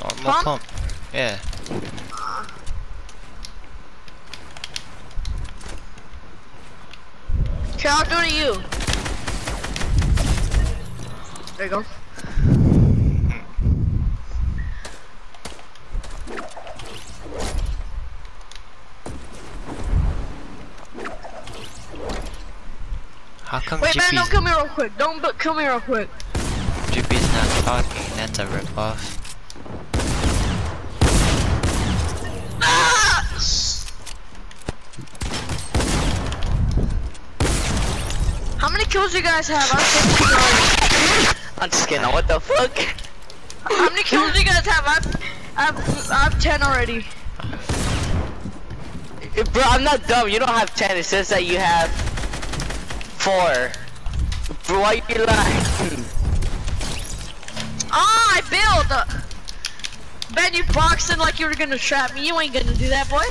Normal Pump? pump. Yeah. Okay, I'll do it to you. There you go. How come Wait, man, don't kill me real quick. Don't but kill me real quick. Jippy's not talking? That's a ripoff. Ah! How many kills you guys have? I'm 15 already. I'm just kidding. What the fuck? How many kills you guys have? I've, I've, I've 10 already. Bro, I'm not dumb. You don't have 10. It says that you have 4. Bro, why you lying? Ah, I built. Uh, ben, you boxing like you were gonna trap me. You ain't gonna do that, boy.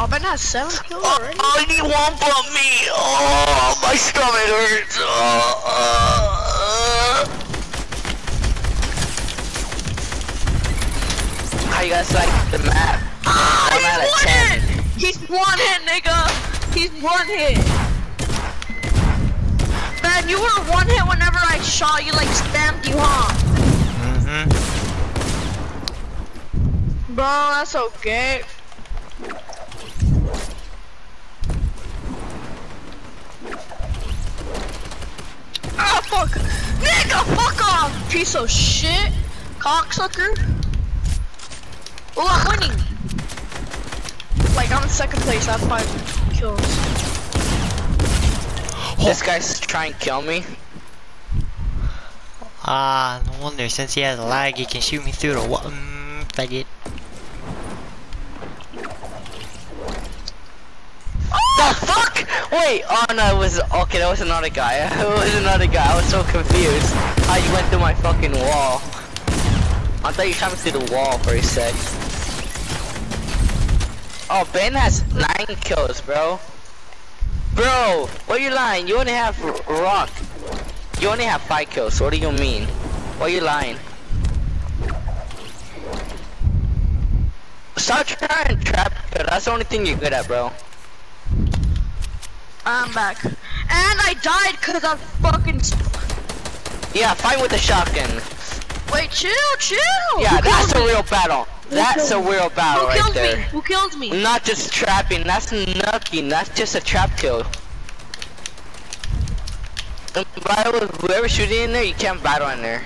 Oh, Ben has seven kills Oh, already. I need one but me. Oh, my stomach hurts. Oh, uh, uh. How you guys like the map? Ah, I'm at a he's 10. one hit. He's one hit, nigga. He's one hit. Ben, you were one hit whenever I shot you, like spammed you, huh? Mm-hmm. Bro, that's okay. Piece of shit! Cocksucker! Oh, I'm winning! Like, I'm in second place, I have five kills. This guy's trying to kill me. Ah, no wonder since he has a lag, he can shoot me through the wall. Mm, faggot. The fuck? Wait, oh no, it was okay. That was another guy. It was another guy. I was so confused. How you went through my fucking wall? I thought you shot me through the wall for a sec. Oh, Ben has nine kills, bro. Bro, what are you lying? You only have rock. You only have five kills. What do you mean? What are you lying? Stop trying to trap. That's the only thing you're good at, bro. I'm back. And I died because I fucking. Yeah, fight with the shotgun. Wait, chill, chill! Yeah, Who that's a me? real battle. That's a real battle right there! Who right killed there. me? Who killed me? Not just trapping, that's nucking, that's just a trap kill. And the way, whoever's shooting in there, you can't battle in there.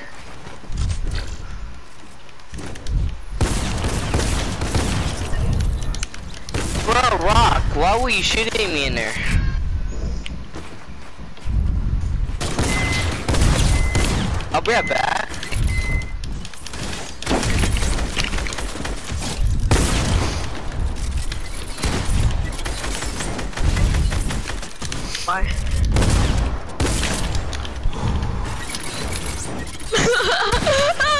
Bro, Rock, why were you shooting me in there? I'll be right back. Bye.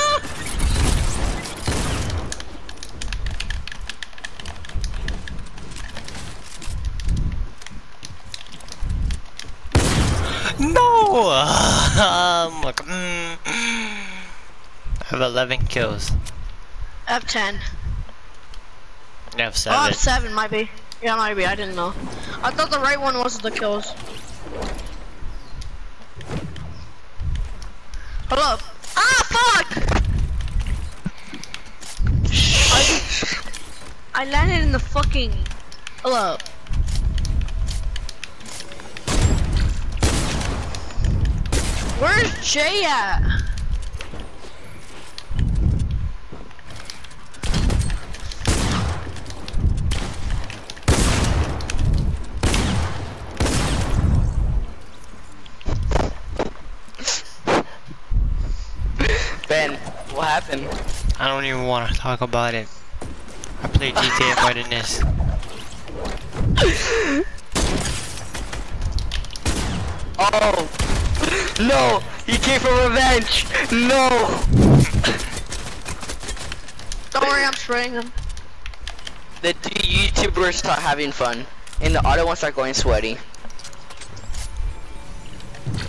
No! Look, mm, I have 11 kills. I have 10. I have 7. Oh, I 7. have 7, might be. Yeah, might be. I didn't know. I thought the right one was the kills. Hello? Ah, fuck! I, I landed in the fucking. Hello? Where's Jay at? Ben, what happened? I don't even want to talk about it. I play GTA more than this. Oh! No! He came for revenge! No! Don't worry, I'm spraying him. The two YouTubers start having fun, and the other ones are going sweaty.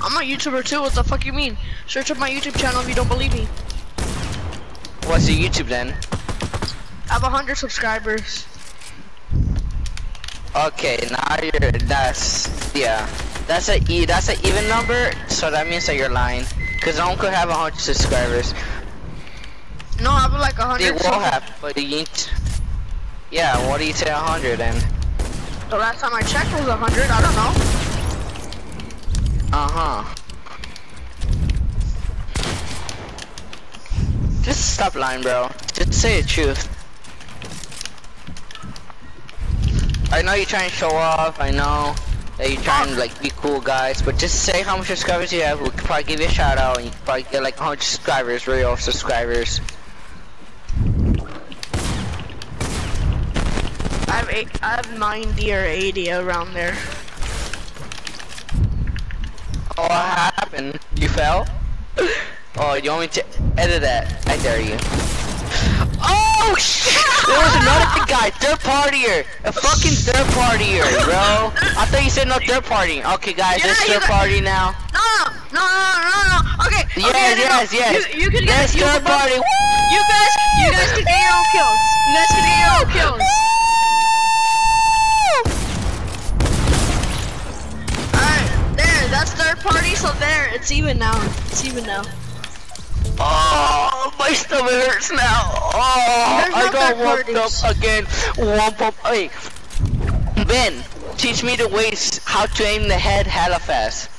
I'm a YouTuber too. What the fuck you mean? Search up my YouTube channel if you don't believe me. What's your YouTube then? I have a hundred subscribers. Okay, now you're that's yeah. That's a e that's an even number, so that means that you're lying. Cause one could have a hundred subscribers. No, I have like a They hundred. will have, but you need Yeah, what do you say a hundred then? The last time I checked was a hundred. I don't know. Uh-huh. Just stop lying, bro. Just say the truth. I know you're trying to show off, I know that you're trying to like be cool guys, but just say how much subscribers you have, we could probably give you a shout out and you could probably get like 100 subscribers, real subscribers. I have eight. I have ninety or eighty around there. Oh, what happened? You fell? Oh, you want me to edit that? I dare you. Oh shit! There was another guy, third partier, a fucking third partier, bro. I thought you said no third party. Okay, guys, Yeah, it's third got- party now. No, no, no, no, no, no. Okay. okay, Yes, no, no. yes, yes. You, you can get you, third party. You guys, you guys can get your own kills. You guys can get your own kills. Alright, there. That's third party. So there, it's even now. It's even now. Oh, my stomach hurts now. Oh, There's I no got third whooped up again. Whoop up. Hey, Ben, teach me the ways how to aim the head hella fast.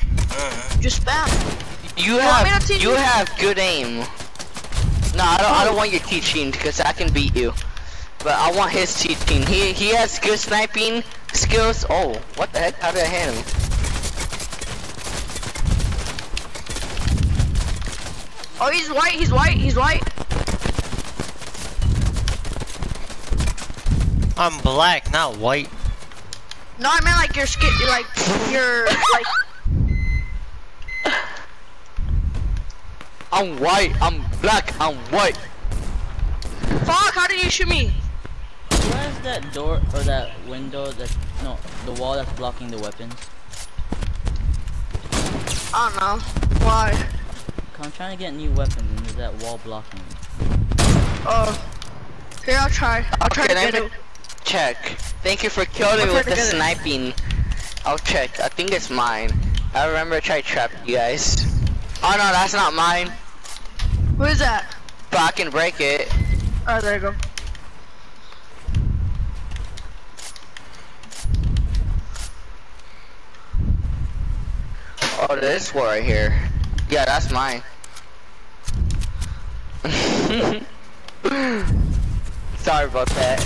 Uh-huh. Just spam. You want have you you? have good aim. No, I don't. I don't want your teaching because I can beat you. But I want his teaching. He he has good sniping skills. Oh, what the heck? How did I hit him? Oh, he's white. He's white. He's white. I'm black, not white. No, I meant like your skin. Like your like. I'm white. I'm black. I'm white. Fuck! How did you shoot me? Where's that door or that window that no the wall that's blocking the weapons? I don't know. Why? 'Cause I'm trying to get new weapons and there's that wall blocking me. Oh. Here, I'll try. I'll try Okay, to get it. check. Thank you for killing me with the get it. sniping. I'll check. I think it's mine. I remember I tried to trap you guys. Oh no, that's not mine. Who is that? But I can break it. Oh, there you go. Oh, this one right here. Yeah, that's mine. Sorry about that.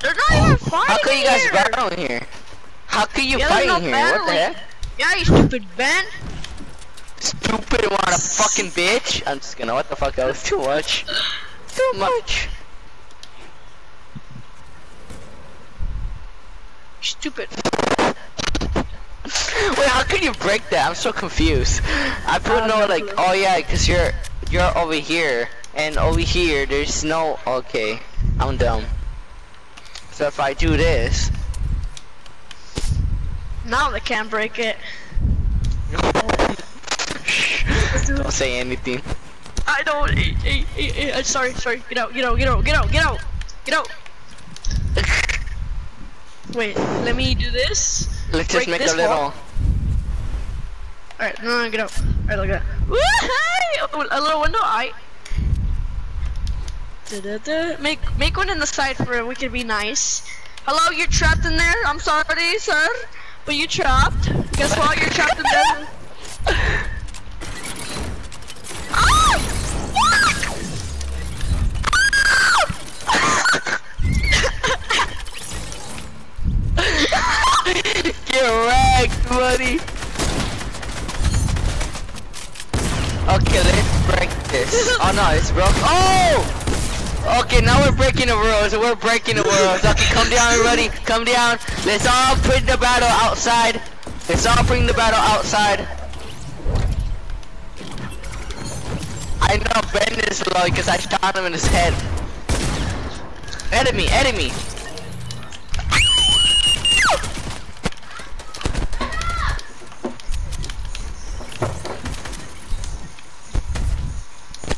They're not even fighting How could you guys here. battle here? How could you Yeah, fight there's in no here? What the heck? Yeah, you stupid Ben. Stupid want a fucking bitch? I'm just gonna, what the fuck, that was too much. Too much. Stupid. Wait, how can you break that? I'm so confused. I put no no like, oh yeah, cause you're you're over here, and over here there's no. Okay, I'm dumb. So if I do this, Now they can't break it. don't say anything. I don't. eh, eh, uh, sorry, sorry. Get out, get out, get out, get out, get out, get out. Wait, let me do this. Let's just make a little. wall. Alright, no, no, get out. Alright, look at that. A little window, I. Da-da-da. Make make one in the side for we can be nice. Hello, you're trapped in there. I'm sorry, sir, but you trapped. Guess what? You're trapped in there. Get wrecked, buddy. Okay, let's break this. Oh no, it's broke. Oh! Okay, now we're breaking the rules. We're breaking the rules. Okay, come down, everybody. Come down. Let's all bring the battle outside. Let's all bring the battle outside. I know Ben is low because I shot him in his head. Enemy, enemy.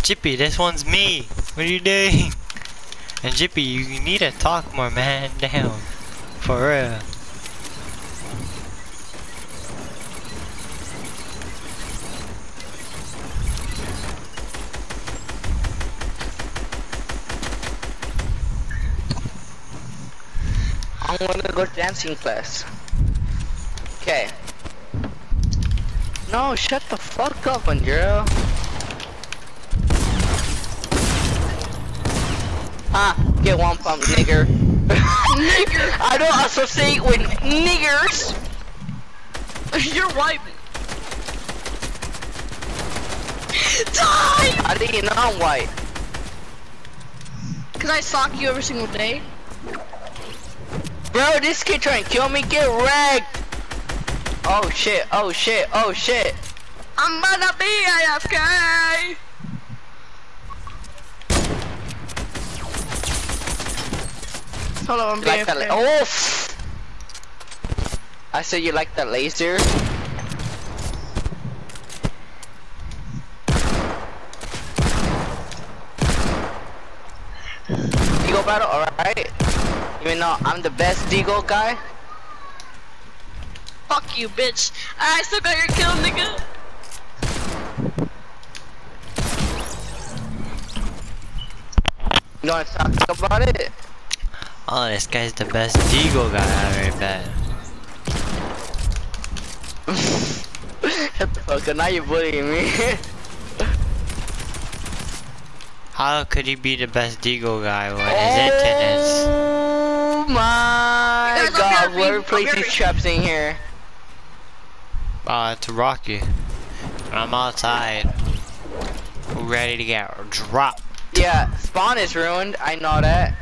Jippy, this one's me. What are you doing? And Jippy, you need to talk more, man. Damn. For real. Gonna go to dancing class. Okay. No, shut the fuck up, Andrea. Ah, get one pump, nigger. nigger. I don't associate with niggers. You're white. Die! I didn't know I'm white. Cause I sock you every single day. Bro, this kid trying to kill me. Get wrecked. Oh shit. Oh shit. Oh shit. I'm gonna be AFK. Hello, I'm You like that? Oh. I said you like that laser. Deagle battle, alright. Even though I'm the best Deagle guy. Fuck you, bitch. I still got your kill, nigga. You wanna talk about it? Oh, this guy's the best Deagle guy I ever met. Shut the fuck up, now you're bullying me. How could he be the best Deagle guy when his internet's... Oh my You guys, I'm god, here, whoever I'm these traps in here. Uh, it's Rocky. I'm outside. Ready to get dropped. Yeah, spawn is ruined, I know that.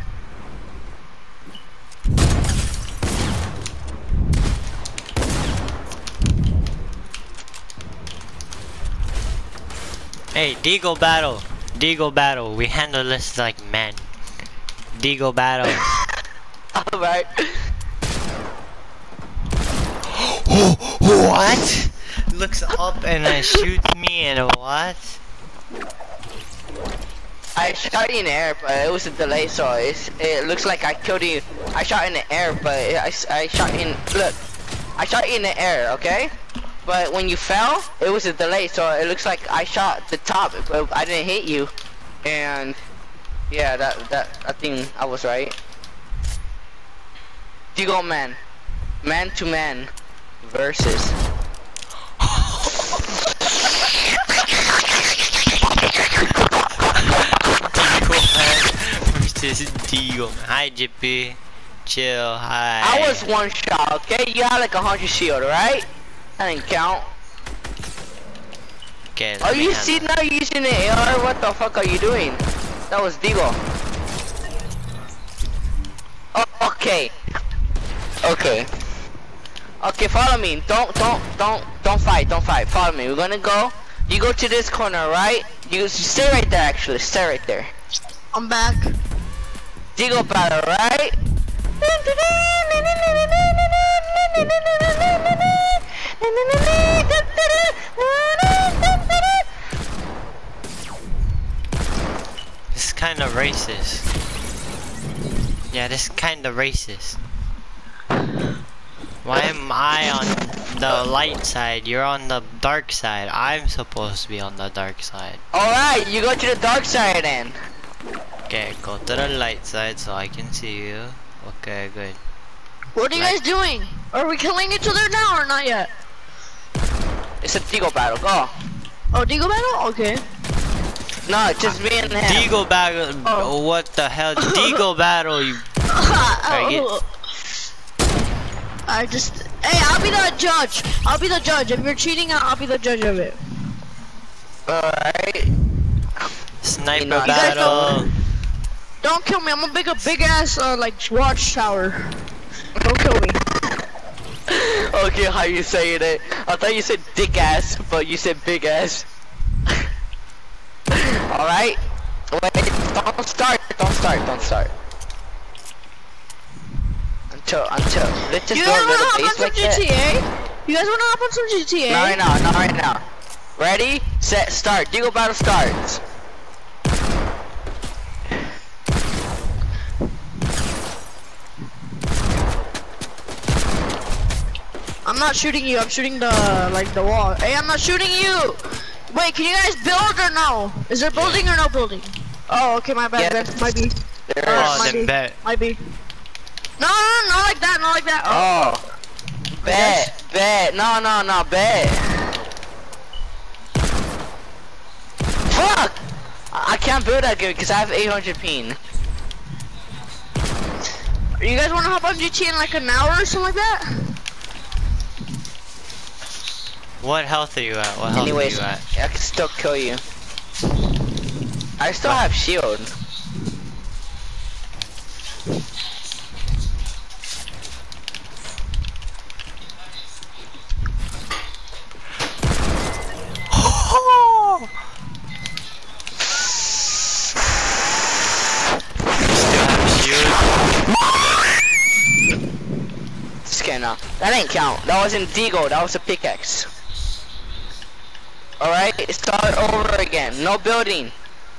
Hey, Deagle battle. Deagle battle. We handle this like men. Deagle battle. Alright. what? Looks up and then shoots me and what? I shot you in the air, but it was a delay, so it's, it looks like I killed you. I shot in the air, but I, I shot in, look, I shot you in the air, okay? But when you fell, it was a delay, so it looks like I shot the top, but I didn't hit you. And, yeah, that, that, I think I was right. Deagle man. Man to man. Versus. Deagle man versus Deagle. Hi, Jippy. Chill. Hi. I was one shot, okay? You had like a hundred shield, right? That didn't count. Okay, let Are me you handle see now using the AR? What the fuck are you doing? That was Deagle. Oh, okay. Okay. Okay, follow me. Don't, don't, don't, don't fight. Don't fight. Follow me. We're gonna go. You go to this corner, right? You, you stay right there. Actually, stay right there. I'm back. Deagle battle, right? This is kind of racist. Yeah, this is kind of racist. Why am I on the light side? You're on the dark side. I'm supposed to be on the dark side. Alright, you go to the dark side then. Okay, go to the light side so I can see you. Okay, good. What are you guys doing? Are we killing each other now or not yet? It's a Deagle battle. Go. Oh, Deagle battle? Okay. No, just me and him. Deagle battle. Oh. What the hell? Deagle battle. You. Try oh, I just. Hey, I'll be the judge. I'll be the judge. If you're cheating, I'll, I'll be the judge of it. Alright. Sniper You know, you guys battle. Don't kill me. I'm gonna make a big ass uh, like watchtower. Don't kill me. Okay, how you saying it? I thought you said dick ass, but you said big ass. Alright. Wait, don't start, don't start, don't start. Until, until, let's just You go a little base like that. GTA? You guys wanna hop on some GTA? Not right now, not right now. Ready, set, start. Deagle battle starts. I'm not shooting you. I'm shooting the like the wall. Hey, I'm not shooting you. Wait, can you guys build or no? Is there building or no building? Oh, okay, my bad. Yeah. Then. Might be. There Oh, Oh, might then be. bet. Might be. No, no, no, not like that. Not like that. Oh. Oh. Bet, bet. No, no, no, bet. Fuck! I I can't build that good because I have 800 ping. You guys want to hop on GT in like an hour or something like that? What health are you at? What health Anyways, are you at? I can still kill you. I still have shield. Still have shield. Scanner. That ain't count. That wasn't Deagle. That was a pickaxe. Alright, start over again. No building.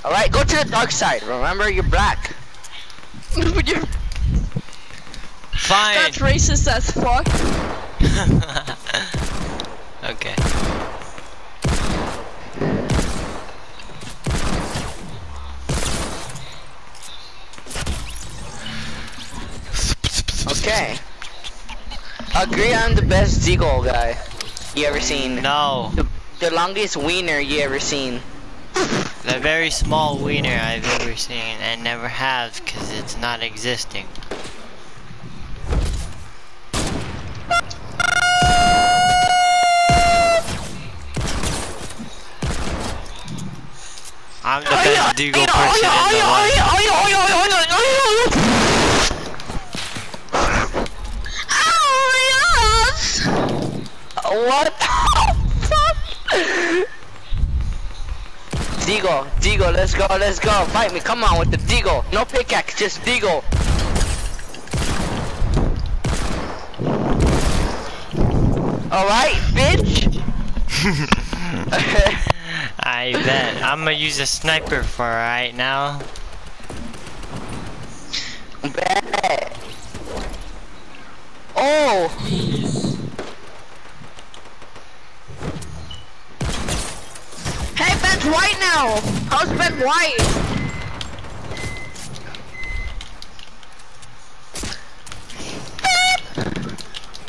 Alright, go to the dark side. Remember, you're black. You're- Fine. That's racist as fuck. okay. Okay. Agree I'm the best Deagle guy you ever seen. No. The, the longest wiener you ever seen. The very small wiener I've ever seen and never have because it's not existing. I'm the best Deagle person in the world. What the fuck? Deagle, Deagle, let's go, let's go. Fight me, come on with the Deagle. No pickaxe, just Deagle. Alright, bitch. I bet. I'm gonna use a sniper for right now. Bet. Oh! Hey, Ben's white now. How's Ben white?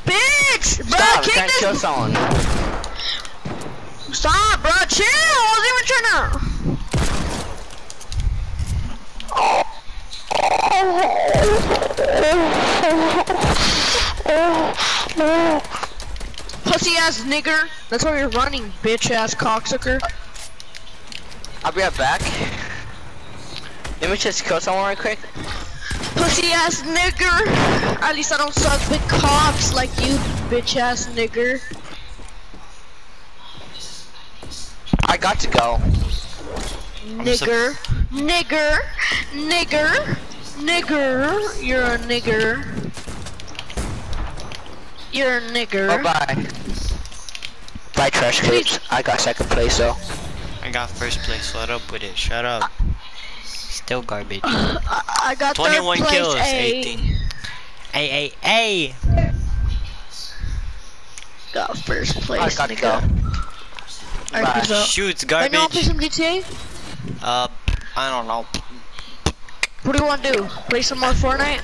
Bitch, bro, Stop, trying kill someone. Stop, bro, chill. I was even trying to. Pussy ass nigger. That's why you're running, bitch ass cocksucker. I'll be right back. Let me just kill someone right quick. Pussy ass nigger. At least I don't suck big cocks like you, bitch ass nigger. I got to go. Nigger. Nigger. Nigger. Nigger. You're a nigger. You're a nigger. Bye bye. Bye, trash clips. I got second place though. I got first place. Shut up with it. Shut up. Still garbage. I, I got 21 third place, kills, A. 18. Hey, hey, hey! Got first place. I gotta nigga. go. Alright, Bye. peace out. Shoots Hey, you wanna play some GTA? Uh, I don't know. What do you want to do? Play some more Fortnite?